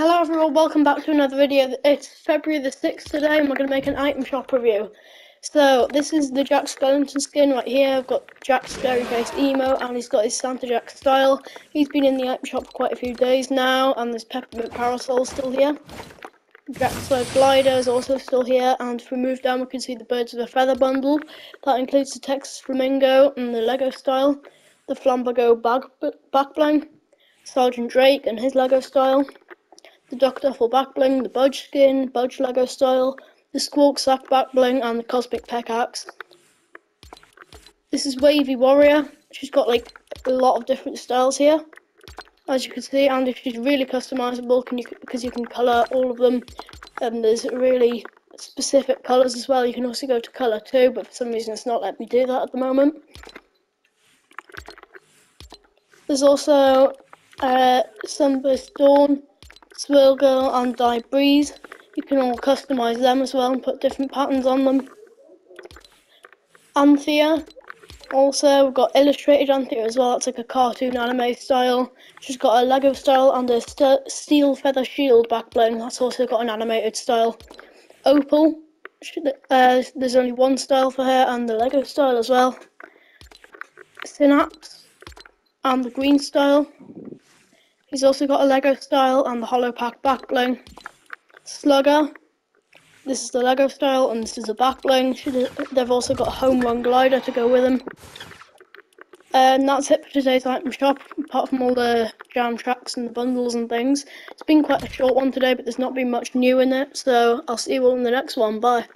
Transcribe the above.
Hello everyone, welcome back to another video. It's February the 6th today and we're going to make an item shop review. So, this is the Jack Skellington skin right here. I've got Jack's scary face emo and he's got his Santa Jack style. He's been in the item shop for quite a few days now and there's peppermint parasol still here. Jack's glider is also still here and if we move down we can see the birds of a feather bundle. That includes the Texas Flamingo and the Lego style. The Flambago bag, back bling. Sergeant Drake and his Lego style the Duck Duffel back bling, the Budge skin, Budge Lego style, the Squawk sack back bling, and the Cosmic Pickaxe. This is Wavy Warrior. She's got like a lot of different styles here, as you can see, and if she's really customizable can you, because you can color all of them. And there's really specific colors as well. You can also go to color too, but for some reason it's not letting me do that at the moment. There's also uh, Sunburst Dawn, Swirl Girl and Die Breeze. You can all customise them as well and put different patterns on them. Anthea. Also, we've got illustrated Anthea as well. It's like a cartoon anime style. She's got a Lego style and a st steel feather shield back bling. That's also got an animated style. Opal. Uh, there's only one style for her and the Lego style as well. Synapse and the green style. He's also got a Lego style and the hollow pack back. Slugger. This is the Lego style and this is the back. They've also got a home run glider to go with them. Uh, and that's it for today's item shop, apart from all the jam tracks and the bundles and things. It's been quite a short one today, but there's not been much new in it, so I'll see you all in the next one. Bye.